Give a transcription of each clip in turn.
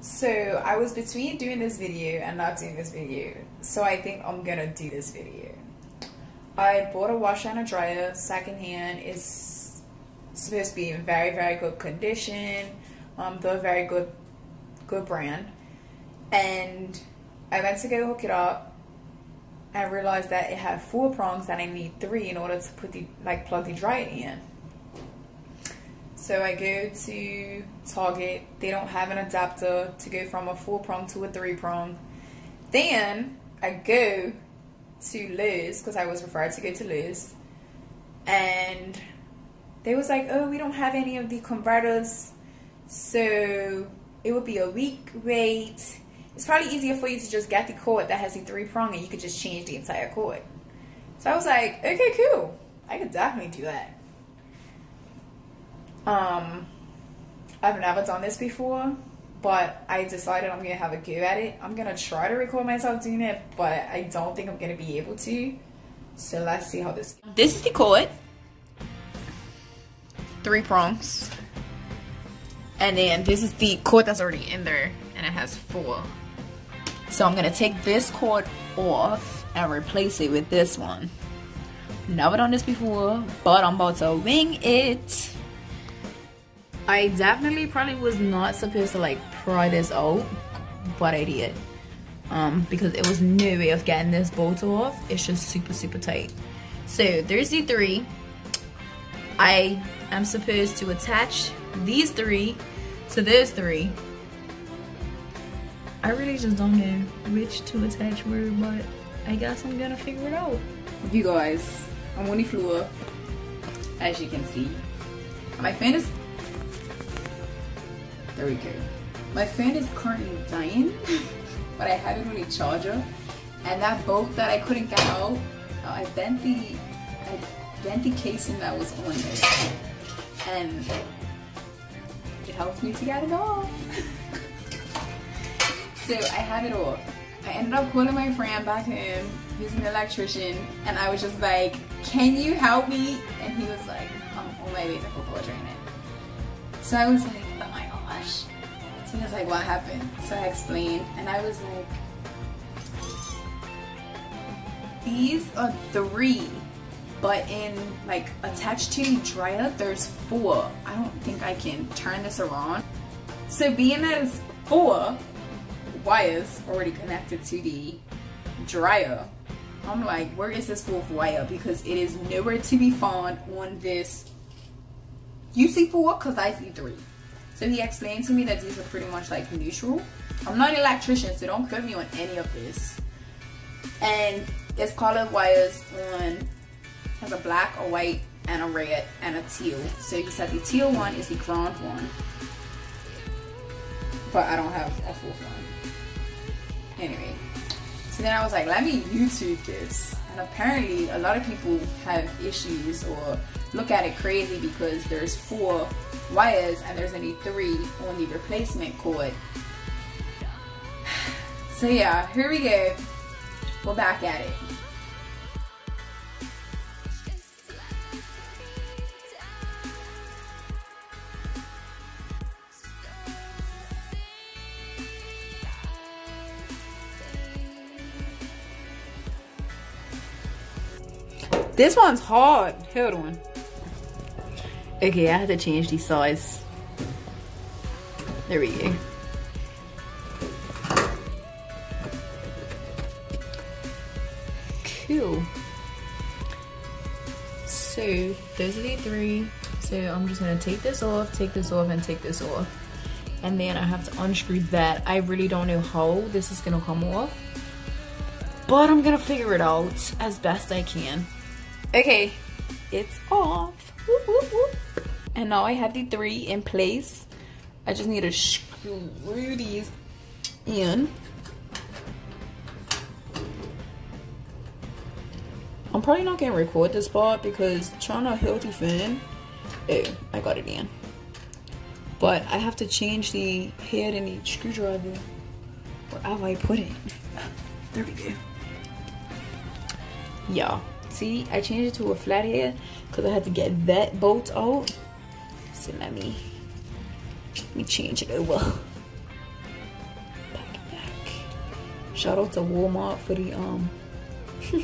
So I was between doing this video and not doing this video. So I think I'm gonna do this video. I bought a washer and a dryer secondhand. It's supposed to be in very, very good condition. Um, they're a very good, good brand. And I went to go hook it up I realized that it had four prongs and I need three in order to put the like plug the dryer in. So I go to Target. They don't have an adapter to go from a four prong to a three prong. Then I go to Lowe's because I was referred to go to Lowe's. And they was like, oh, we don't have any of the converters. So it would be a week wait. It's probably easier for you to just get the cord that has the three prong and you could just change the entire cord. So I was like, okay, cool. I could definitely do that. Um, I've never done this before, but I decided I'm gonna have a go at it. I'm gonna try to record myself doing it, but I don't think I'm gonna be able to. So let's see how this. goes. This is the cord. Three prongs. And then this is the cord that's already in there, and it has four. So I'm gonna take this cord off and replace it with this one. Never done this before, but I'm about to wing it. I definitely probably was not supposed to like pry this out, but I did. Um, because it was no way of getting this bolt off. It's just super, super tight. So there's the three. I am supposed to attach these three to those three. I really just don't know which to attach where, but I guess I'm gonna figure it out. You guys, I'm on the floor, as you can see. My fan is there we go. My fan is currently dying, but I have it on a charger. And that bolt that I couldn't get out, uh, I bent the I bent the casing that was on it. And it helps me to get it off. so I have it off. I ended up calling my friend back home, who's an electrician, and I was just like, can you help me? And he was like, I'm on my way to football training. So I was like, oh gosh. Was like, what happened? So I explained, and I was like, these are three, but in like attached to dryer, there's four. I don't think I can turn this around. So being as four wires already connected to the dryer, I'm like, where is this fourth wire? Because it is nowhere to be found on this. You see four? Because I see three. So he explained to me that these are pretty much like neutral. I'm not an electrician, so don't quote me on any of this. And it's colored wires on has a black, a white, and a red, and a teal. So he said the teal one is the ground one. But I don't have a fourth one. Anyway. So then I was like, let me YouTube this. And apparently a lot of people have issues or look at it crazy because there's four wires and there's only three on the replacement cord. So yeah, here we go. We're back at it. This one's hard. Hold on. Okay, I had to change the size. There we go. Cool. So, those are the three. So I'm just gonna take this off, take this off, and take this off. And then I have to unscrew that. I really don't know how this is gonna come off. But I'm gonna figure it out as best I can. Okay, it's off. And now I have the three in place. I just need to screw these in. I'm probably not gonna record this part because trying to healthy fan. Oh, I got it in. But I have to change the head and the screwdriver wherever I put it. There we go. Yeah. See, I changed it to a flat head because I had to get that bolt out. Let me let me change it over. Shout out to Walmart for the um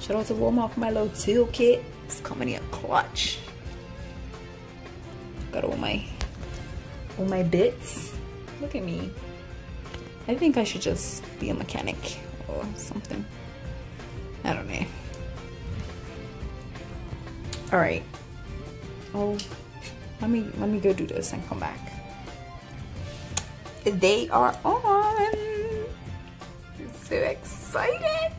Shout out to Walmart for my little teal kit. It's coming in clutch. Got all my all my bits. Look at me. I think I should just be a mechanic or something. I don't know. All right. Oh, let me let me go do this and come back. They are on. I'm so excited.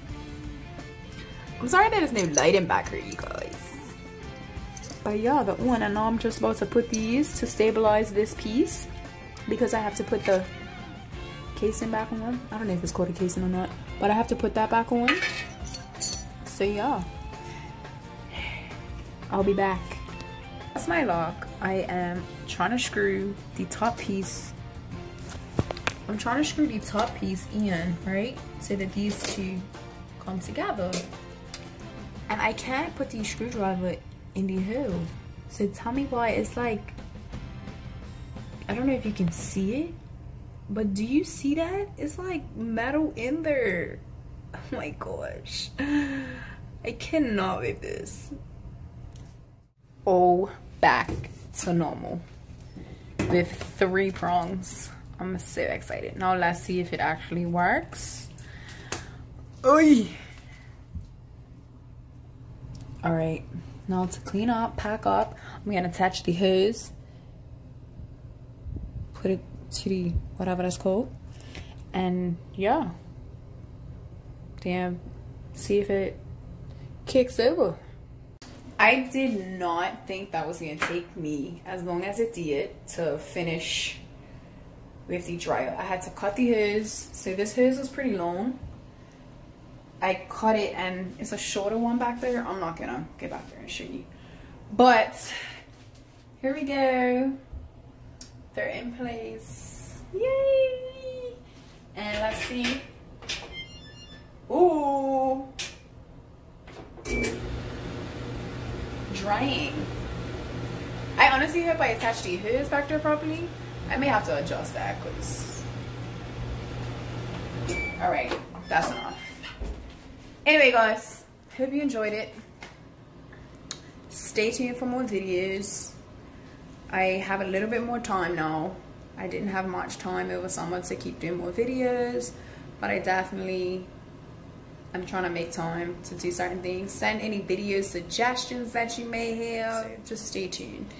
I'm sorry that there's no lighting back here, you guys. But yeah, the one and now I'm just about to put these to stabilize this piece because I have to put the casing back on. I don't know if it's called a casing or not, but I have to put that back on. So yeah, I'll be back. That's my lock. I am trying to screw the top piece. I'm trying to screw the top piece in, right? So that these two come together. And I can't put the screwdriver in the hole. So tell me why it's like, I don't know if you can see it, but do you see that? It's like metal in there. Oh my gosh. I cannot with this. Oh, back to normal with three prongs. I'm so excited. Now let's see if it actually works. Oy. All right, now to clean up, pack up, I'm gonna attach the hose, put it to the whatever that's called, and yeah, damn, see if it kicks over. I did not think that was gonna take me as long as it did to finish with the dryer. I had to cut the hose, so this hose was pretty long. I cut it and it's a shorter one back there. I'm not gonna get back there and show you. But here we go. They're in place. Yay! And let's see. Ooh. Drying. I honestly hope I attached the hose back there properly. I may have to adjust that because. Alright, that's enough. Anyway, guys, hope you enjoyed it. Stay tuned for more videos. I have a little bit more time now. I didn't have much time over summer to keep doing more videos, but I definitely am trying to make time to do certain things. Send any video suggestions that you may have. Just stay tuned.